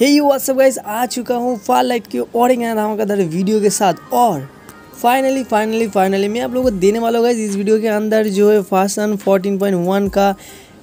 Hey you what's up guys आ चुका हूँ फार light के और एक नया दर वीडियो के साथ। और फाइनली फाइनली फाइनली मैं आप लोगों को देने वाला हूँ इस वीडियो के अंदर जो है फासन 14.1 का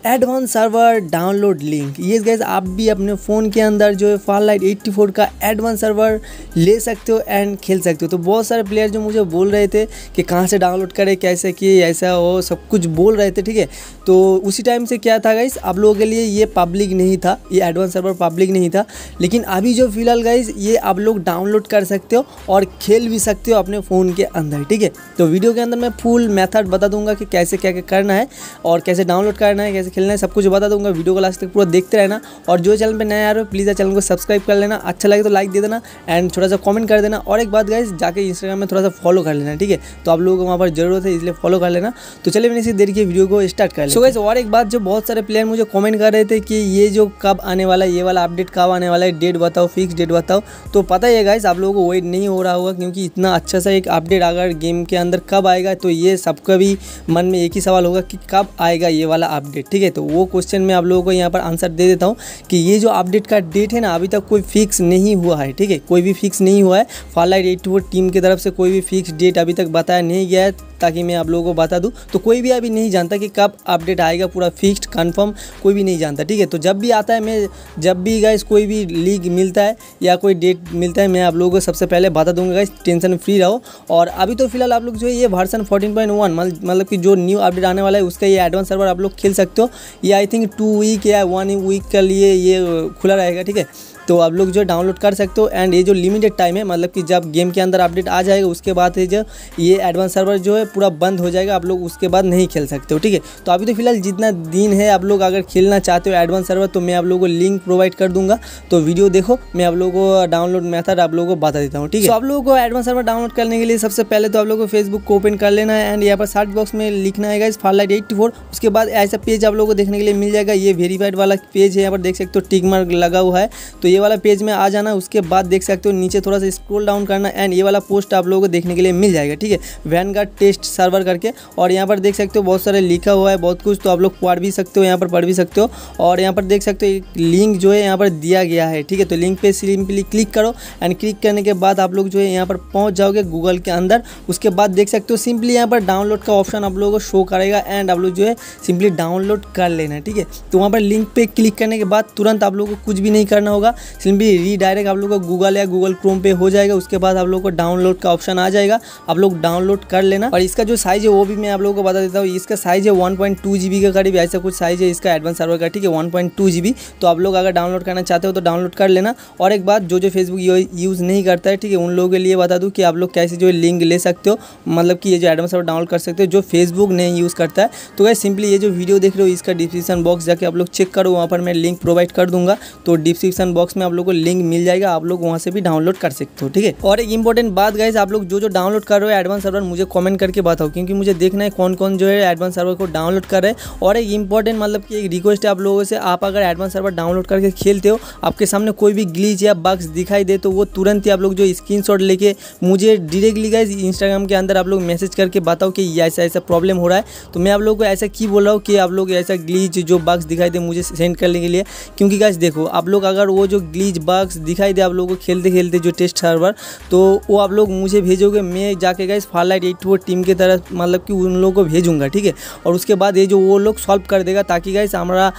एडवांस सर्वर डाउनलोड लिंक ये गैस आप भी अपने फ़ोन के अंदर जो है फार लाइट एट्टी फोर का एडवांस सर्वर ले सकते हो एंड खेल सकते हो। तो बहुत सारे प्लेयर जो मुझे बोल रहे थे कि कहाँ से डाउनलोड करें, कैसे किए, ऐसा हो, सब कुछ बोल रहे थे, ठीक है? तो उसी टाइम से क्या था गाइस आप लोगों के लिए ये पब्लिक नहीं था, ये एडवांस सर्वर पब्लिक नहीं था। लेकिन अभी जो फ़िलहाल गाइस ये आप लोग डाउनलोड कर सकते हो और खेल भी सकते हो अपने फ़ोन के अंदर, ठीक है? तो वीडियो के अंदर मैं फुल मेथड बता दूँगा कि कैसे क्या क्या करना है और कैसे डाउनलोड करना है, कैसे खेलना है सब कुछ बता दूँगा वीडियो को लास्ट तक पूरा देखते रहना। और जो चैनल पे नया आ रहे हो प्लीज़ चैनल को सब्सक्राइब कर लेना अच्छा लगे तो लाइक दे देना एंड थोड़ा सा कमेंट कर देना। और एक बात गाइज़ जाके इंस्टाग्राम में थोड़ा सा फॉलो कर लेना ठीक है? तो आप लोगों को वहाँ पर ज़रूरत है इसलिए फॉलो कर लेना। तो चलिए मैंने इसी देर की वीडियो को स्टार्ट कर सो और एक बात जो बहुत सारे प्लेयर मुझे कॉमेंट कर रहे थे कि ये जो कब आने वाला है ये वाला अपडेट कब आने वाला है डेट बताओ फिक्स डेट बताओ। तो पता ही है गाइज़ आप लोगों को वेट नहीं हो रहा होगा क्योंकि इतना अच्छा सा एक अपडेट अगर गेम के अंदर कब आएगा तो ये सबका भी मन में एक ही सवाल होगा कि कब आएगा ये वाला अपडेट ठीक है? तो वो क्वेश्चन में आप लोगों को यहाँ पर आंसर दे देता हूँ कि ये जो अपडेट का डेट है ना, अभी तक कोई फिक्स नहीं हुआ है, ठीक है? कोई भी फिक्स नहीं हुआ है। फालाइट एट टीम की तरफ़ से कोई भी फिक्स डेट अभी तक बताया नहीं गया है। ताकि मैं आप लोगों को बता दूँ। तो कोई भी अभी नहीं जानता कि कब अपडेट आएगा, पूरा फिक्स्ड कन्फर्म कोई भी नहीं जानता, ठीक है? तो जब भी आता है, मैं जब भी गाइस कोई भी लीग मिलता है या कोई डेट मिलता है, मैं आप लोगों को सबसे पहले बता दूँगा गाइस टेंशन फ्री रहो। और अभी तो फ़िलहाल आप लोग जो है, ये वर्सन 14.1 मतलब कि जो न्यू अपडेट आने वाला है, उसका ये एडवांस सर्वर आप लोग खेल सकते हो। ये आई थिंक टू वीक या वन वीक के लिए ये खुला रहेगा, ठीक है? तो आप लोग जो डाउनलोड कर सकते हो एंड ये जो लिमिटेड टाइम है मतलब कि जब गेम के अंदर अपडेट आ जाएगा, उसके बाद है जो ये एडवांस सर्वर जो है पूरा बंद हो जाएगा, आप लोग उसके बाद नहीं खेल सकते हो, ठीक है? तो अभी तो फ़िलहाल जितना दिन है आप लोग अगर खेलना चाहते हो एडवांस सर्वर तो मैं आप लोगों को लिंक प्रोवाइड कर दूँगा। तो वीडियो देखो, मैं आप लोगों को डाउनलोड मेथड आप लोगों को बता देता हूँ, ठीक है? तो आप लोगों को एडवांस सर्वर डाउनलोड करने के लिए सबसे पहले तो आप लोग को फेसबुक को ओपन कर लेना है एंड यहाँ पर सर्च बॉक्स में लिखना है फार लाइट एट्टी फोर उसके बाद ऐसा पेज आप लोगों को देखने के लिए मिल जाएगा, ये वेरीफाइड वाला पेज है, यहाँ पर देख सकते हो टिक मार्क लगा हुआ है। तो ये वाला पेज में आ जाना, उसके बाद देख सकते हो, नीचे थोड़ा सा स्क्रोल डाउन करना एंड ये वाला पोस्ट आप लोगों को देखने के लिए मिल जाएगा, ठीक है? वैन का टेस्ट सर्वर करके और यहाँ पर देख सकते हो बहुत सारे लिखा हुआ है, बहुत कुछ तो आप लोग पढ़ भी सकते हो, यहाँ पर पढ़ भी सकते हो और यहाँ पर देख सकते हो एक लिंक जो है यहाँ पर दिया गया है, ठीक है? तो लिंक पे सिंपली क्लिक करो एंड क्लिक करने के बाद आप लोग जो है यहाँ पर पहुँच जाओगे गूगल के अंदर। उसके बाद देख सकते हो सिंपली यहाँ पर डाउनलोड का ऑप्शन आप लोगों को शो करेगा एंड आप लोग जो है सिंपली डाउनलोड कर लेना ठीक है? तो वहाँ पर लिंक पर क्लिक करने के बाद तुरंत आप लोग को कुछ भी नहीं करना होगा। सिंपली रीडायरेक्ट आप लोग को गूगल या गूगल क्रोम पे हो जाएगा, उसके बाद आप लोग को डाउनलोड का ऑप्शन आ जाएगा। आप लोग डाउनलोड कर लेना। और इसका जो साइज़ है, वो भी मैं आप लोगों को बता देता हूँ। इसका साइज़ है one point two G B का करीब, ऐसा कुछ साइज़ है इसका एडवांस सर्वर का, ठीक है? One point two G B तो आप लोग अगर डाउनलोड करना चाहते हो तो डाउनलोड कर लेना। और एक बात जो जो फेसबुक यूज़ नहीं करता है, ठीक है? उन लोगों के लिए बता दूँ कि आप लोग कैसे जो लिंक ले सकते हो। मतलब कि ये जो एडवांस सर्वर डाउनलोड कर सकते हो, जो फेसबुक नहीं यूज़ करता है। तो क्या सिंपली ये जो वीडियो देख रहे हो, इसका डिस्क्रिप्शन बॉक्स जाके आप लोग चेक करो। वहाँ पर मैं लिंक प्रोवाइड कर दूँगा। तो डिस्क्रिप्शन बॉक्स में आप लोग को लिंक मिल जाएगा, आप लोग वहाँ से भी डाउनलोड कर सकते हो, ठीक है? और एक इंपॉर्टेंट बात गाइस आप लोग जो जो डाउनलोड कर रहे हो एडवांस सर्वर मुझे कमेंट करके बताओ, क्योंकि मुझे देखना है कौन कौन जो है एडवांस सर्वर को डाउनलोड कर रहे हैं। और एक इंपॉर्टेंट मतलब कि एक रिक्वेस्ट है आप लोगों से, आप अगर एडवांस सर्वर डाउनलोड करके खेलते हो, आपके सामने कोई भी ग्लीच या बग्स दिखाई दे तो वो तुरंत ही आप लोग जो स्क्रीन लेके मुझे डायरेक्टली गाइज़ इंस्टाग्राम के अंदर आप लोग मैसेज करके बताओ कि ऐसा ऐसा प्रॉब्लम हो रहा है। तो मैं आप लोग को ऐसा की बोल रहा हूँ कि आप लोग ऐसा ग्लीच जो बग्स दिखाई दे मुझे सेंड करने के लिए? क्योंकि गाइज़ देखो, आप लोग अगर वो जो ग्लीच बग्स दिखाई दे आप लोगों को खेलते खेलते जो टेस्ट सर्वर तो वो आप लोग मुझे भेजोगे, मैं जाके गए फार लाइट एट टीम की तरफ़ मतलब कि उन लोगों को भेजूँगा, ठीक है? और उसके बाद ये जो वो लोग सॉल्व कर देगा ताकि गाइस हमारा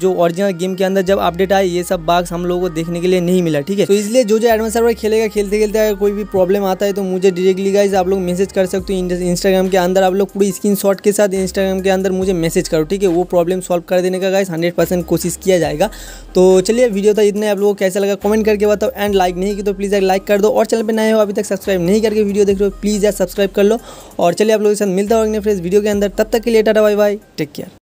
जो ओरिजिनल गेम के अंदर जब अपडेट आए, ये सब बाग्स हम लोगों को देखने के लिए नहीं मिला, ठीक है? तो इसलिए जो जो एडवांस सर्वर खेलेगा, खेलते खेलते अगर कोई भी प्रॉब्लम आता है तो मुझे डायरेक्टली गाइज़ आप लोग मैसेज कर सकते हो इंस्टाग्राम के अंदर आप लोग पूरी स्क्रीन के साथ इंस्टाग्राम के अंदर मुझे मैसेज करो, ठीक है? वो प्रॉब्लम सॉल्व कर देने का गाइस हंड्रेड कोशिश किया जाएगा। तो चलिए वीडियो था इतने आप लोगों को कैसा लगा कमेंट करके बताओ एंड लाइक नहीं की तो प्लीज़ लाइक कर दो और चैनल पर नए हो अभी तक सब्सक्राइब नहीं करके वीडियो देख रहे हो प्लीज़ यार सब्सक्राइब कर लो और चलिए आप लोगों के साथ मिलता होगा फ्रेंड्स वीडियो के अंदर, तब तक के लिए tata bye bye take care